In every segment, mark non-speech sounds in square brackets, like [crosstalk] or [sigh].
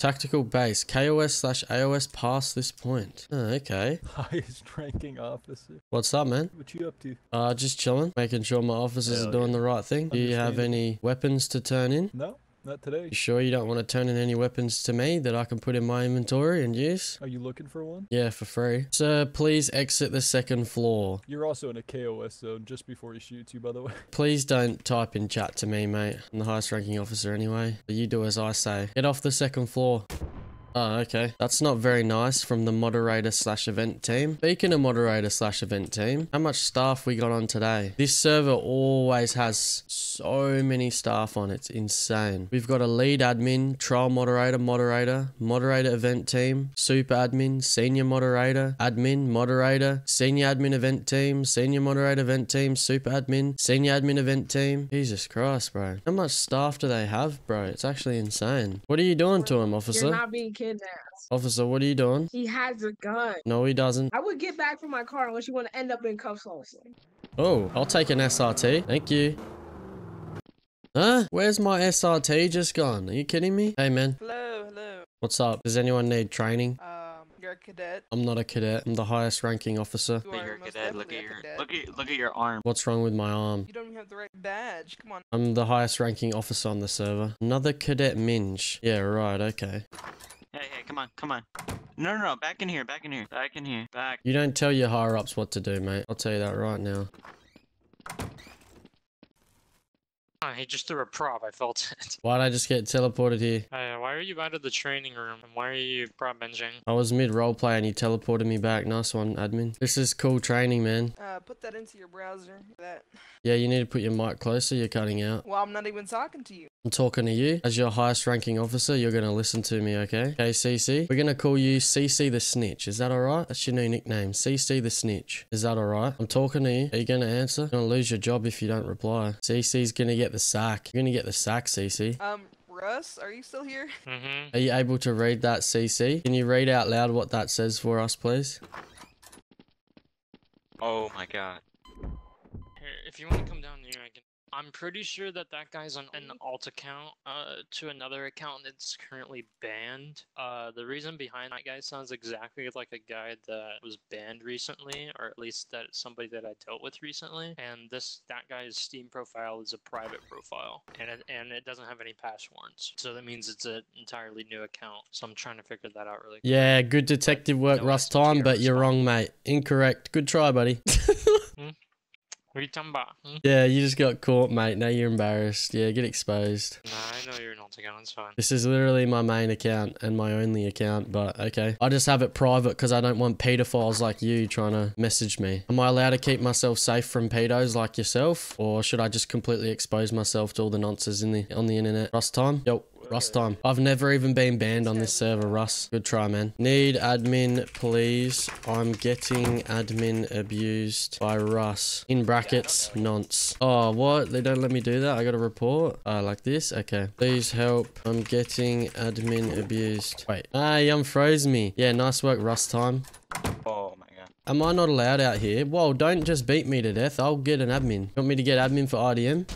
Tactical base. KOS slash AOS past this point. Oh, okay. [laughs] Highest ranking officer. What's up, man? What you up to? Uh, just chilling. Making sure my officers Hell are doing yeah. the right thing. Do you have any weapons to turn in? No, not today. You sure you don't want to turn in any weapons to me that I can put in my inventory and use? Are you looking for one? Yeah, for free. Sir, please exit the second floor. You're also in a KOS zone just before he shoots you, by the way. [laughs] Please don't type in chat to me, mate. I'm the highest ranking officer anyway. But you do as I say. Get off the second floor. Oh, okay. That's not very nice from the moderator slash event team. Speaking of moderator slash event team, how much staff we got on today? This server always has so many staff on. It's insane. We've got a lead admin, trial moderator, moderator, moderator event team, super admin, senior moderator, admin, moderator, senior admin event team, senior moderator event team, super admin, senior admin event team. Jesus Christ, bro. How much staff do they have, bro? It's actually insane. What are you doing to him, officer? You're not being kidnapped. Officer, what are you doing? He has a gun. No, he doesn't. I would get back from my car unless you want to end up in cuffs also. Oh, I'll take an SRT. Thank you. Huh? Where's my SRT just gone? Are you kidding me? Hey, man. Hello, hello. What's up? Does anyone need training? Um, you're a cadet. I'm not a cadet. I'm the highest ranking officer. You Look are at your cadet. Look at your cadet. look at look at your arm. What's wrong with my arm? You don't even have the right badge. Come on. I'm the highest ranking officer on the server. Another cadet minge. Yeah, right, okay. Hey, hey, come on, come on. No, no, no, back in here, back in here, back in here, back. You don't tell your higher ups what to do, mate. I'll tell you that right now. Ah, he just threw a prop. I felt [laughs] it. Why'd I just get teleported here? Uh, why are you out of the training room? And why are you prop benching? I was mid roleplay and you teleported me back. Nice one, admin. This is cool training, man. Uh, put that into your browser. That. Yeah, you need to put your mic closer. You're cutting out. Well, I'm not even talking to you. I'm talking to you. As your highest ranking officer, you're going to listen to me, okay? Okay, CC. We're going to call you CC the Snitch. Is that alright? That's your new nickname. CC the Snitch. Is that alright? I'm talking to you. Are you going to answer? You're going to lose your job if you don't reply. CC's going to get the sack. You're going to get the sack, CC. Um, Russ, are you still here? Mm-hmm. Are you able to read that, CC? Can you read out loud what that says for us, please? Oh my god. Here, if you want to come down here, I can. I'm pretty sure that that guy's on an alt account uh, to another account that's currently banned. Uh, the reason behind that guy sounds exactly like a guy that was banned recently, or at least that somebody that I dealt with recently. And this that guy's Steam profile is a private profile, and it, and it doesn't have any pass warrants. So that means it's an entirely new account. So I'm trying to figure that out really. Yeah, good detective work, No Russ time, but you're wrong, mate. Incorrect. Good try, buddy. [laughs] What are you talking about? Hmm? yeah, you just got caught, mate. Now you're embarrassed. Yeah, get exposed. Nah, I know you're not account. It's fine. This is literally my main account and my only account, but okay. I just have it private because I don't want pedophiles like you trying to message me. Am I allowed to keep myself safe from pedos like yourself? Or should I just completely expose myself to all the nonsense in the on the internet? Rust time? Yo, Rust time. I've never even been banned on this server, Russ. Good try, man. Need admin, please. I'm getting admin abused by Russ. In brackets, nonce. Oh, what? They don't let me do that? I got a report? Uh, like this? Okay. Please help. I'm getting admin abused. Wait. Ah, you unfroze me. Yeah, nice work, Rust time. Oh my god. Am I not allowed out here? Whoa, don't just beat me to death. I'll get an admin. You want me to get admin for RDM?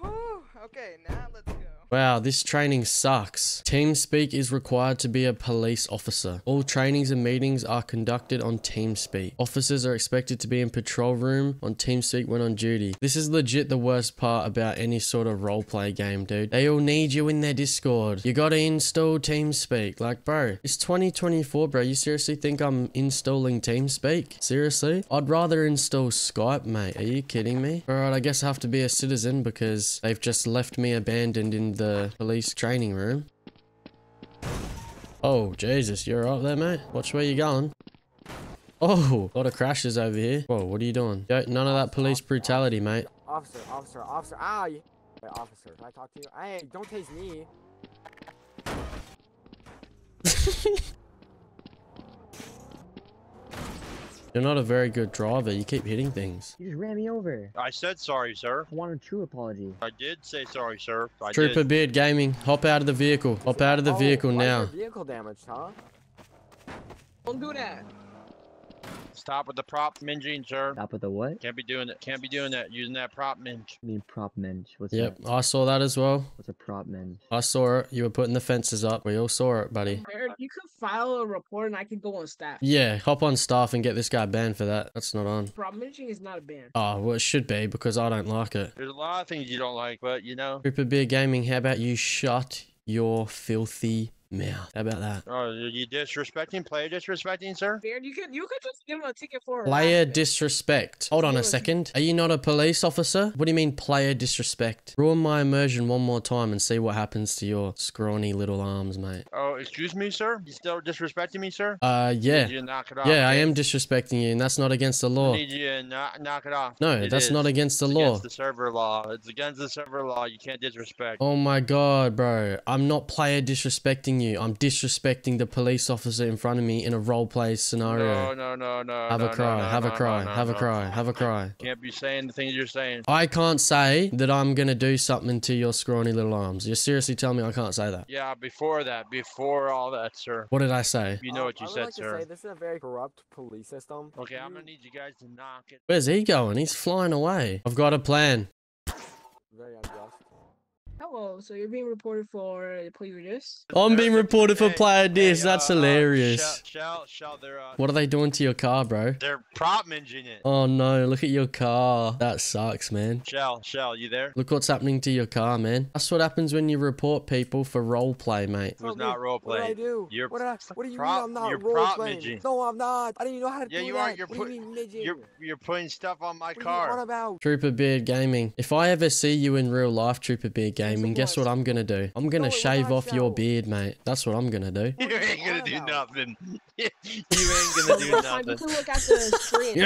Whew, okay, now let's go. Wow, this training sucks. TeamSpeak is required to be a police officer. All trainings and meetings are conducted on TeamSpeak. Officers are expected to be in patrol room on TeamSpeak when on duty. This is legit the worst part about any sort of roleplay game, dude. They all need you in their Discord. You gotta install TeamSpeak. Like, bro, it's 2024, bro. You seriously think I'm installing TeamSpeak? Seriously? I'd rather install Skype, mate. Are you kidding me? Alright, I guess I have to be a citizen because they've just left me abandoned in the police training room. Oh, Jesus, you're up there, mate? Watch where you're going. Oh, a lot of crashes over here. Whoa, what are you doing? Yo, none of that police brutality, mate. Officer, officer, officer. Ah, you. Wait, officer, can I talk to you? Hey, don't tase me. [laughs] You're not a very good driver. You keep hitting things. You just ran me over. I said sorry, sir. I want a true apology. I did say sorry, sir. I Trooper did. Beard Gaming, hop out of the vehicle. Hop out of the Oh, vehicle why now. your vehicle damaged, huh? Don't do that. Stop with the prop minging, sir. Stop with the what? Can't be doing that. Can't be doing that. Using that prop minge. I mean prop mensch. What's Yep, that? I saw that as well. What's a prop mensch? I saw it. You were putting the fences up. We all saw it, buddy. Baird, you could file a report and I could go on staff. Yeah, hop on staff and get this guy banned for that. That's not on. Prop mentioning is not a ban. Oh, well, it should be because I don't like it. There's a lot of things you don't like, but you know. Ripper Beer Gaming, how about you shut your filthy mouth? How about that? Oh, are you disrespecting? Player disrespecting, sir? Baird, you could you could just give him a ticket for Player harassment. disrespect. Hold on a second. Are you not a police officer? What do you mean player disrespect? Ruin my immersion one more time and see what happens to your scrawny little arms, mate. Oh, excuse me, sir. You still disrespecting me, sir? Uh, yeah. Need you knock it off. Yeah, I am disrespecting you and that's not against the I law. need you to knock, knock it off. No, It that's not against the It's law. against the server law. It's against the server law. You can't disrespect. Oh my god, bro. I'm not player disrespecting you. I'm disrespecting the police officer in front of me in a roleplay scenario. No, no, no, no. have no, a cry, no, have a cry, have a cry, have a cry. Can't be saying the things you're saying. I can't say that I'm gonna do something to your scrawny little arms. You're seriously telling me I can't say that? Yeah, before that, before all that, sir. What did I say? You know Um, what you I would said, like sir. To say, this is a very corrupt police system. Okay, I'm gonna need you guys to knock it. Where's he going? He's flying away. I've got a plan. Very unjust. Hello, so you're being reported for player dis? I'm being reported for Hey, player hey. That's uh, uh, hilarious. Shell, shell, shell, they're, uh, What are they doing to your car, bro? they're prop minging it. Oh no, look at your car. That sucks, man. Shell, shell, you there? Look what's happening to your car, man. That's what happens when you report people for roleplay, mate. It was not role What did I play. do? You're what, did I, what do you prop- mean I'm not you're role prop playing? midging. No, I'm not. I didn't even know how to Yeah, do you that. are. You're what put- do you mean midging? You're you're putting stuff on my what are you on car. about? Trooper Beard Gaming. If I ever see you in real life, Trooper Beard Gaming, guess what I'm gonna do? I'm gonna No, shave off your beard, mate. That's what I'm gonna do. [laughs] You ain't gonna do nothing. [laughs] you ain't gonna do [laughs] One time, you nothing. can look at the screen.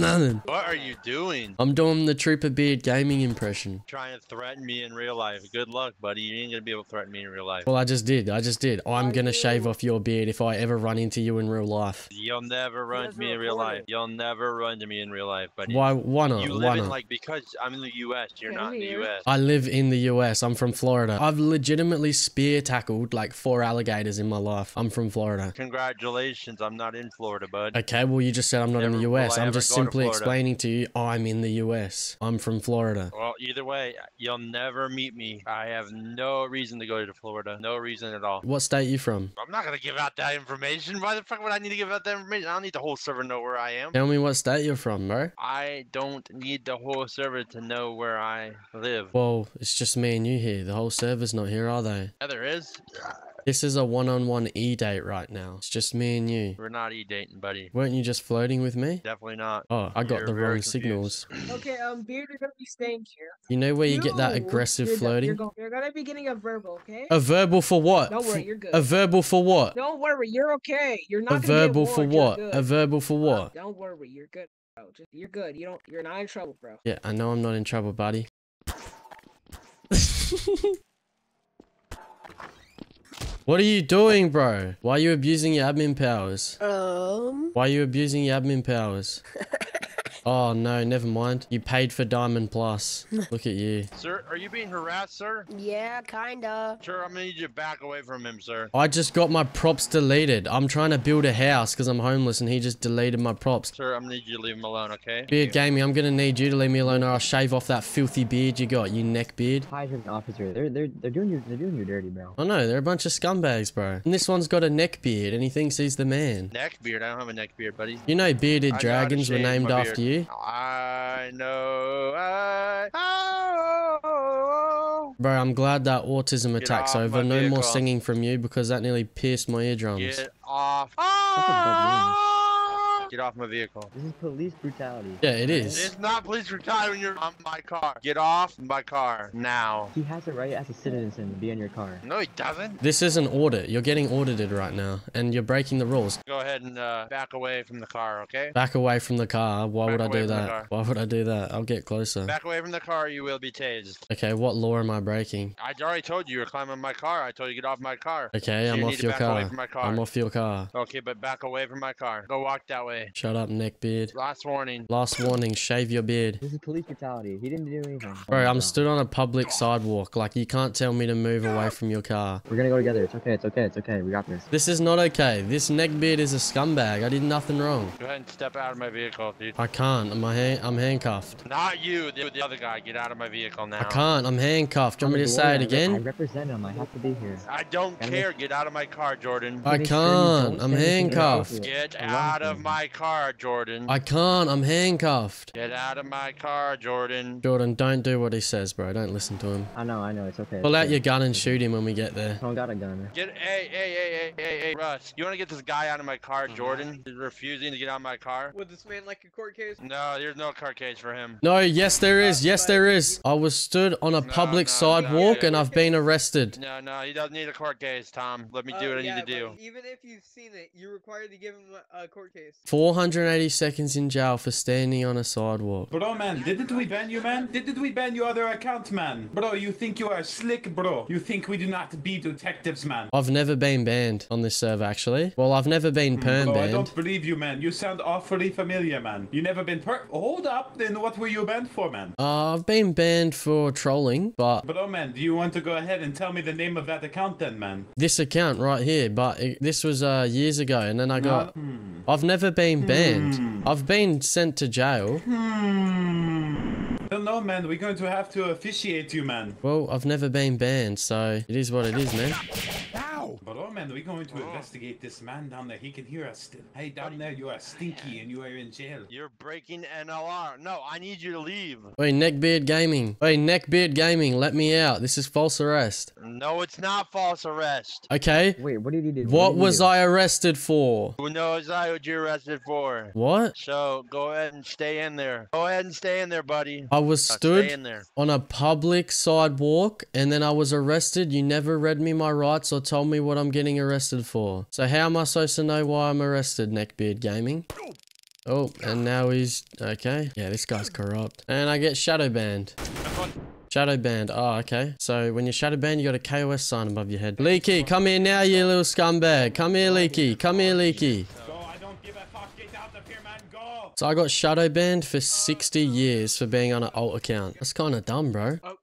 nothing. What are you doing? I'm doing the Trooper Beard Gaming impression. Trying to threaten me in real life. Good luck, buddy. You ain't gonna be able to threaten me in real life. Well, I just did. I just did. I'm Why gonna shave off your beard if I ever run into you in real life. You'll never run to me in real life. You'll never run to me in real life, buddy. Why? Why not? You Why live in not? like because I'm in the U.S. You're Okay, not in the here. U.S. I live in the US. I'm from Florida. I've legitimately spear tackled like four alligators in my life. I'm from Florida. Congratulations, I'm not in Florida, bud. Okay, well, you just said I'm not in the US. I'm just go to simply explaining to you I'm in the US. I'm from Florida. Well, either way, you'll never meet me. I have no reason to go to Florida. No reason at all. What state are you from? I'm not gonna give out that information. Why the fuck would I need to give out that information? I don't need the whole server to know where I am. Tell me what state you're from, bro. I don't need the whole server to know where I live. Well, it's just me and you here. The whole server's not here, are they? Yeah, there is. This is a one-on-one e-date right now. It's just me and you. We're not e-dating, buddy. Weren't you just flirting with me? Definitely not. Oh, I got You're the wrong confused. signals. [clears throat] Okay, um, Beard, you're gonna be staying here. You know where you get that aggressive you're, go- flirting? You're, go- you're gonna be getting a verbal, okay? A verbal for what? Don't worry, you're good. A verbal for what? Don't worry, you're okay. You're not A verbal for what? A verbal for what? Don't worry, you're good, bro. Just, you're good. You don't. You're not in trouble, bro. Yeah, I know I'm not in trouble, buddy. [laughs] what are you doing, bro? Why are you abusing your admin powers? Um, Why are you abusing your admin powers? [laughs] oh no, never mind. You paid for Diamond Plus. [laughs] Look at you. Sir, are you being harassed, sir? yeah, kinda. Sir, I'm gonna need you to back away from him, sir. I just got my props deleted. I'm trying to build a house because I'm homeless and he just deleted my props. Sir, I'm gonna need you to leave him alone, okay? Beard Gaming, I'm gonna need you to leave me alone or I'll shave off that filthy beard you got, you neck beard. Hydrant officer. They're they're they're doing you they're doing you dirty, bro. I know, they're a bunch of scumbags, bro. And this one's got a neck beard and he thinks he's the man. Neck beard. I don't have a neck beard, buddy. You know bearded I know how to dragons were named after beard. I know. I. Oh, Bro, I'm glad that autism Get attack's over. No more singing from you because that nearly pierced my eardrums. Get off. Fuck Get off my vehicle. This is police brutality. Yeah, it is. It's not police brutality when you're on my car. Get off my car now. He has a right as a citizen to be in your car. No, he doesn't. This is an audit. You're getting audited right now and you're breaking the rules. Go ahead and uh, back away from the car, okay? Back away from the car. Why would I do that? Why would I do that? I'll get closer. Back away from the car, you will be tased. Okay, what law am I breaking? I already told you you were climbing my car. I told you to get off my car. Okay, So I'm you off need to your back away car. from my car. I'm off your car. Okay, but back away from my car. Go walk that way. Hey, Shut up, neckbeard. last warning. Last warning, shave your beard. This is police brutality. He didn't do anything. Bro, I'm No. stood on a public sidewalk. Like, you can't tell me to move away from your car. We're gonna go together. It's okay. It's okay. It's okay. We got this. This is not okay. This neckbeard is a scumbag. I did nothing wrong. Go ahead and step out of my vehicle, dude. I can't. I'm, ha- I'm handcuffed. Not you, the, the other guy. Get out of my vehicle now. I can't. I'm handcuffed. Do you I'm want me to say it I re- I represent him. I have to be here. I don't Gotta care. Get out of my car, Jordan. I Make sure you don't can't. I'm handcuffed. Get out of him. my car, Jordan. I can't. I'm handcuffed. Get out of my car, Jordan. Jordan, don't do what he says, bro. Don't listen to him. I know. I know. It's okay. Pull it's out okay. your gun and shoot him when we get there. I don't got a gun. Get hey hey hey hey hey hey Russ. You want to get this guy out of my car. Jordan? He's refusing to get out of my car. Would this man like a court case? No, there's no court case for him. No, yes, there is. Yes, there is. I was stood on a No, public no, sidewalk no. and I've been arrested. No, no, he doesn't need a court case, Tom. Let me do oh, what I need to do. Even if you've seen it, you're required to give him a court case. 480 seconds in jail for standing on a sidewalk. Bro, man, didn't we ban you, man? Didn't we ban your other account, man? Bro, you think you are slick, bro? You think we do not be detectives, man? I've never been banned on this server, actually. Well, I've never been perm Bro, I don't believe you, man. You sound awfully familiar, man. You never been per- Hold up, then what were you banned for, man? Uh, I've been banned for trolling, but Bro, man, do you want to go ahead and tell me the name of that account then, man? this account right here, but it, this was uh, years ago, and then I got. Hmm. I've never been banned. I've been sent to jail. Hmm. Don't know, man. We're going to have to officiate you, man. Well, I've never been banned, so it is what it is, man. Ow! Man, we're going to oh. investigate this man down there. He can hear us still. Hey, down there, you are stinky and you are in jail. You're breaking NLR. No, I need you to leave. Wait, Neckbeard Gaming. Wait, Neckbeard Gaming, let me out. This is false arrest. No, it's not false arrest. Okay. Wait, what did he do? What did he was do? I arrested for? Who knows I what you're arrested for? What? So go ahead and stay in there. Go ahead and stay in there, buddy. I was stood Stay in there. on a public sidewalk and then I was arrested. You never read me my rights or told me what I'm getting arrested for. So how am I supposed to know why I'm arrested, Neckbeard Gaming? Oh, and now he's okay. Yeah, this guy's corrupt. And I get shadow banned. Shadow banned. Oh, okay. So when you're shadow banned, you got a KOS sign above your head. Leaky, come here now, you little scumbag. Come here, Leaky. Come here, Leaky. So I got shadow banned for 60 years for being on an alt account. That's kind of dumb, bro. Oh.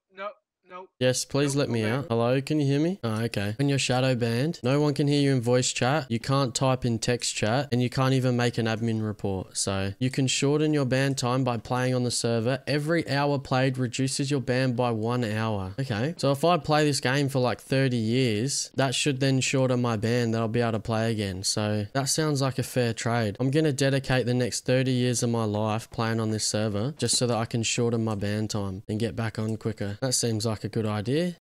Yes, please let me out. Hello, can you hear me? Oh, okay. When you're shadow banned, no one can hear you in voice chat. You can't type in text chat, and you can't even make an admin report. So you can shorten your ban time by playing on the server. Every hour played reduces your ban by one hour. Okay. So if I play this game for like 30 years, that should then shorten my ban that I'll be able to play again. So that sounds like a fair trade. I'm gonna dedicate the next 30 years of my life playing on this server just so that I can shorten my ban time and get back on quicker. That seems like a good idea.